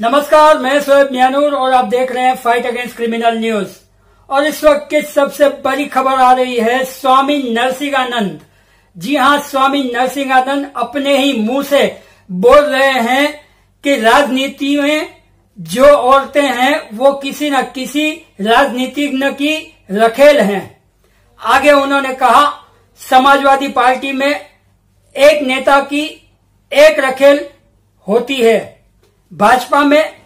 नमस्कार, मैं शोएब मियानूर और आप देख रहे हैं फाइट अगेंस्ट क्रिमिनल न्यूज़ और इस वक्त की सबसे बड़ी खबर आ रही है स्वामी नरसिंहानंद। जी हाँ, स्वामी नरसिंहानंद अपने ही मुँह से बोल रहे हैं कि राजनीति में जो औरतें हैं, वो किसी न किसी राजनीतिज्ञ की रखेल हैं। आगे उन्होंने कहा, समाजवादी पार्टी में एक नेता की एक रखेल होती है। भाजपा में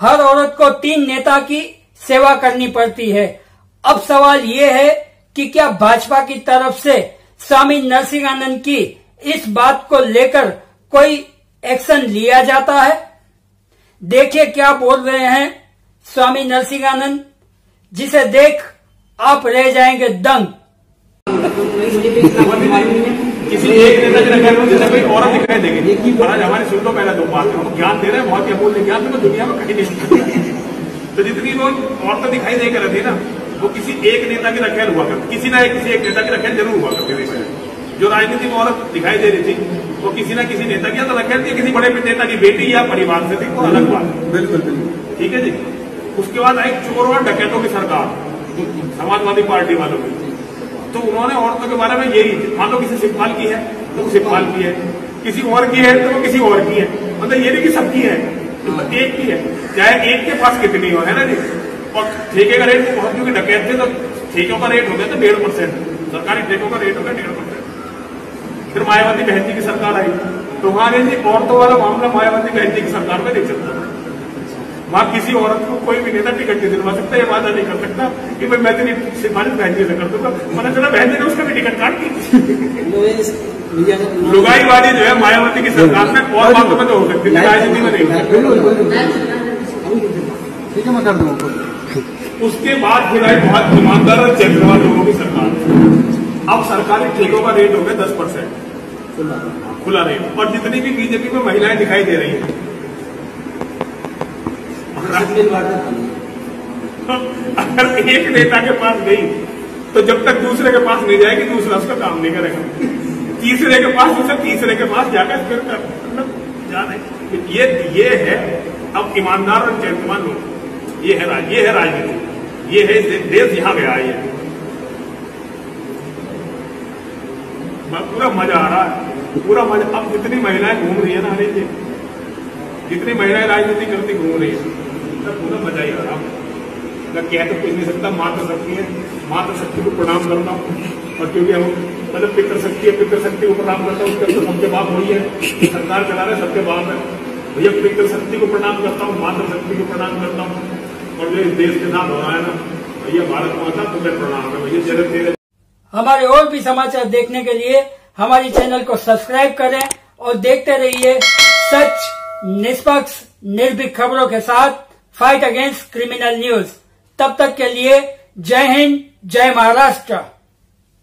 हर औरत को तीन नेता की सेवा करनी पड़ती है। अब सवाल ये है कि क्या भाजपा की तरफ़ से स्वामी नरसिंहानंद की इस बात को लेकर कोई एक्शन लिया जाता है? देखिए क्या बोल रहे हैं स्वामी नरसिंहानंद। जिसे देख आप रह जाएँगे दंग। किसी एक नेता के रखे हुए जैसे कोई औरत दिखाई देगी। महाराज हमारी सुन लो पहले दो बात। हम ज्ञान दे रहे हैं बहुत अमूल्य ज्ञान तो दुनिया में कहीं नहीं तो जितनी वो औरतें दिखाई दे कर थी ना वो किसी एक नेता की रखे हुआ करती किसी ना किसी एक नेता की रखे ज़रूर हुआ करती थी। जो राजनीति में औरत दिखाई दे रही थी वो किसी ना किसी नेता की या तो रखे थी किसी बड़े नेता की बेटी या परिवार से थी वो अलग बात। बिल्कुल बिल्कुल। ठीक है जी? उसके बाद आई चोर और डकैतों की सरकार समाजवादी पार्टी वालों की। तो उन्होंने औरतों के बारे में यही मान लो किसी शिवपाल की है तो शिवपाल की है। किसी और की है तो वो किसी और की है। मतलब ये नहीं कि सबकी है तो एक की है। चाहे एक के पास कितनी हो, है ना जी? और ठेके का रेट बहुत, क्योंकि डकैत थे तो ठेकों का रेट हो गया तो डेढ़ परसेंट। सरकारी ठेकों का रेट हो गया डेढ़ परसेंट। फिर मायावती बहन जी की सरकार आई। तो वहाँ जी औरतों वाला मामला मायावती बहन जी की सरकार में नहीं चलता वहाँ किसी औरत को कोई भी नेता टिकट नहीं दिलवा सकता, ये वादा नहीं कर सकता कि भाई मैं तेरी सिफारिश बहन जी से कर दूँगा। मैंने चला, बहन ने उसका भी टिकट काट दी लुगाई वाली जो है, मायावती की सरकार में और बातों में तो हो सकती है, राजनीति में नहीं। ठीक है मैं कर दूँगा उसके बाद फिर आई बहुत ईमानदार और चैतन्यवाद लोगों की सरकार। अब सरकारी ठेकों का रेट हो गया दस परसेंट। खुला रेट और जितनी भी बीजेपी में महिलाएँ दिखाई दे रही है अगर एक नेता के पास गई तो जब तक दूसरे के पास नहीं जाएगी, दूसरा उसका काम नहीं करेगा। तीसरे के पास, उसे तीसरे के पास जाकर फिर मतलब ये ये है अब ईमानदार और चैतमान लोग। ये है राज, ये है राजनीति। ये है देश यहाँ गया ये पूरा मज़ा आ रहा है। पूरा मज़ा, अब जितनी महिलाएँ घूम रही है ना हरे जी जितनी महिलाएँ राजनीति करती घूम रही है। पूरा मज़ा ही आ रहा मैं कह तो कुछ नहीं सकता मात्र शक्ति है। मात्र शक्ति को प्रणाम करता हूँ। और क्योंकि हम मतलब पितृ शक्ति है पितृ शक्ति को प्रणाम करता हूँ, उसके तो सबके बाप वही है। सरकार चला रहे सबके बाप है। भैया पितृ शक्ति को प्रणाम करता हूँ, मात्र शक्ति को प्रणाम करता हूँ। और जो इस देश के नाम हो रहा है ना, भैया, भारत माता, तुम्हें प्रणाम है। भैया, जगत तेरे। हमारे और भी समाचार देखने के लिए हमारे चैनल को सब्सक्राइब करें और देखते रहिए सच, निष्पक्ष, निर्भीक खबरों के साथ। फाइट अगेंस्ट क्रिमिनल न्यूज़ तब तक के लिए जय हिंद जय महाराष्ट्र।